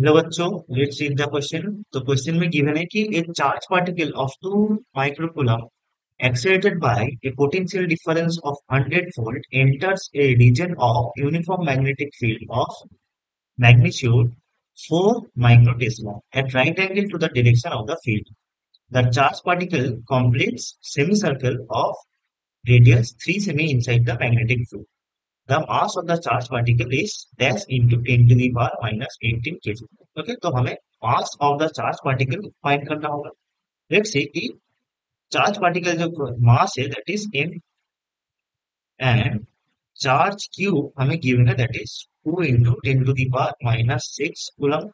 Hello बच्चों let's read the question तो question में गिवन है कि एक charge particle of two microcoulomb accelerated by a potential difference of 100 volt enters a region of uniform magnetic field of magnitude 4 microtesla at right angle to the direction of the field the charge particle completes semi circle of radius 3 semi inside the magnetic field the mass of the charged particle is dash into 10 to the power minus 18 kg. Okay, तो हमें mass of the charged particle find करना होगा. Let's say कि charge particle जो mass है that is m and charge q हमें given है that is 2 into 10 to the power minus 6 coulomb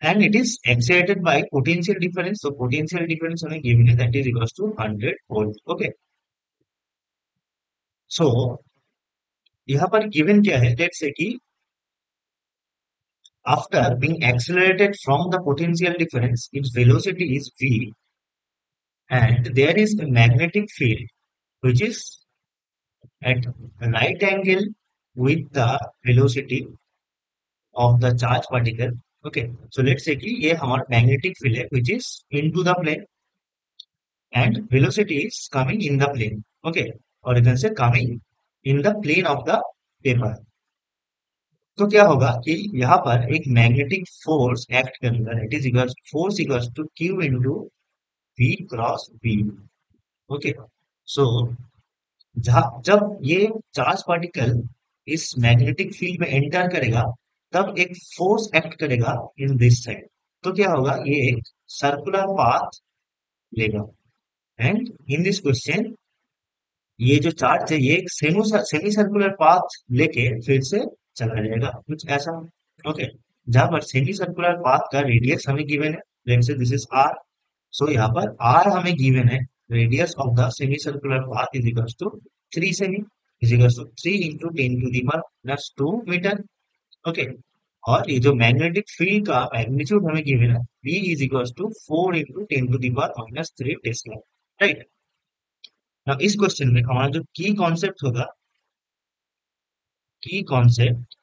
and it is excited by potential difference. So potential difference हमें given है that is equals to 100 volt. Okay. So यहाँ पर given क्या है let's से कि after being accelerated from the potential difference its velocity is v and there is a magnetic field which is at right angle with the velocity of the charge particle okay so let's say कि ये हमारा magnetic field है which is into the plane and velocity is coming in the plane okay or you can say coming in the plane of the paper तो क्या होगा कि यहाँ पर एक मैग्नेटिक फोर्स एक्ट करेगा it is equal force equal to Q into V cross V okay so जब ये चार्ज पार्टिकल इस मैग्नेटिक फ़ील्ड में एंटर करेगा, तब एक फोर्स एक्ट करेगा इन दिस साइड तो क्या होगा? ये एक सर्कुलर पाथ लेगा. एंड इन दिस क्वेश्चन ये जो चार्ज है, ये सेमी सर्कुलर पाथ लेके फिर से चला जाएगा। कुछ ऐसा ओके जहाँ पर सेमी सर्कुलर पाथ का रेडियस हमें गिवन है let's say this is R so यहाँ पर आर हमें गिवन है radius of the semi circular path is equals to three semi is equals to three into ten to the plus two metre okay और ये जो magnetic field का magnitude हमें given है B is equals to four into ten to the minus three tesla right अब इस question में हमारा जो की कॉन्सेप्ट होगा की concept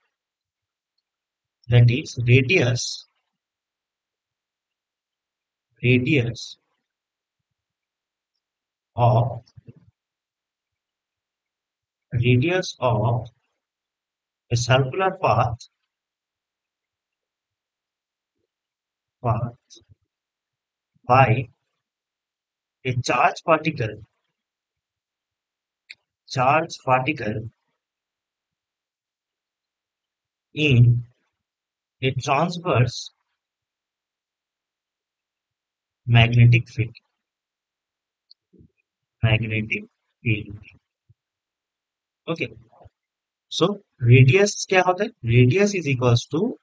that is radius radius of radius of a circular path path by a charge particle. charge particle in a transverse magnetic field. Magnetic field. Okay. So radius क्या होता है? Radius is equals to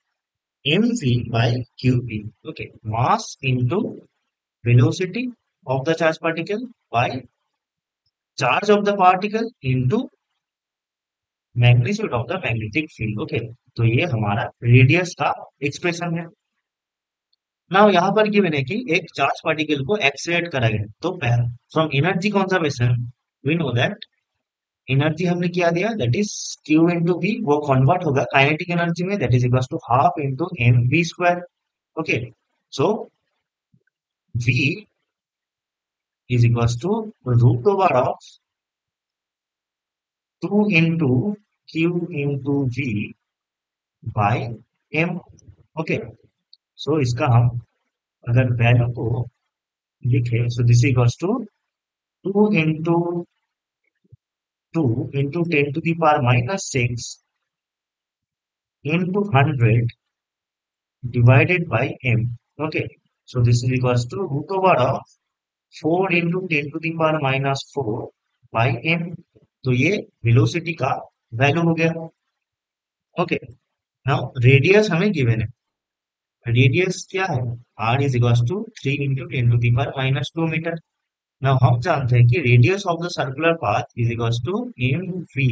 mv by qb. Okay. Mass into velocity of the charge particle by charge of the particle into magnitude of the magnetic field okay तो ये हमारा radius का expression है। Now यहाँ पर गिवन है कि एक चार्ज पार्टिकल को एक्सलेट करा गया तो from energy conservation we know that energy हमने क्या दिया? That is Q into V वो कन्वर्ट होगा काइनेटिक एनर्जी में that is equal to half into M V square okay so V is equals to root over of 2 into q into v by m okay so इसका हम अगर value को लिखे so this equals to two into two into ten to the power minus six into hundred divided by m okay so this is equals to root over of four into ten to the power minus four by M तो ये velocity का value हो गया। Okay now radius हमें given है। Radius क्या है? R is equal to three into ten to the power minus two meter now हम जानते हैं कि radius of the circular path is equal to M V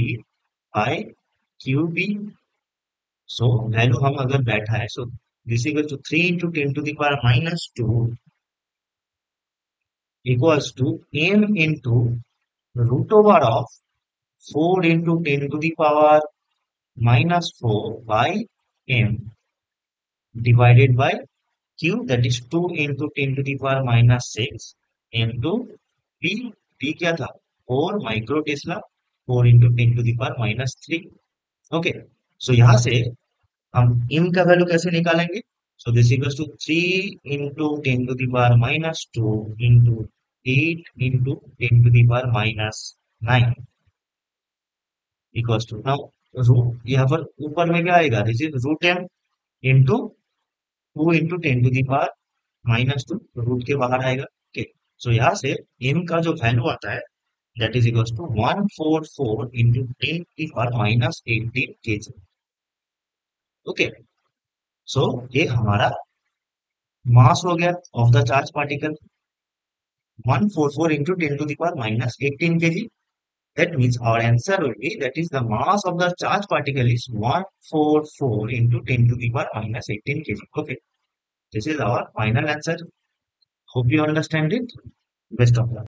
by Q B so value हम अगर बैठा है so this equal to three into ten to the power minus two equals to m into root over of 4 into 10 to the power minus 4 by m. divided by Q that is 2 into 10 to the power minus 6 into P P क्या था 4 micro tesla 4 into 10 to the power minus 3 okay so यहाँ से हम इन का value कैसे निकालेंगे so this equals to 3 into 10 to the power minus 2 into 8 into 10 to the power minus 9 equals to now root यहाँ पर ऊपर में क्या आएगा this is root M into two into ten to the power minus two root के बाहर आएगा okay so यहाँ से एम का जो वैल्यू आता है that is equals to one four four into ten की power minus eighteen K G okay सो so, ये हमारा मास हो गया of the charge particle 144 four four into ten to the power minus eighteen K G that means our answer will be that is the mass of the charge particle is 144 four four into ten to the power minus eighteen K G okay this is our final answer hope you understand it best of luck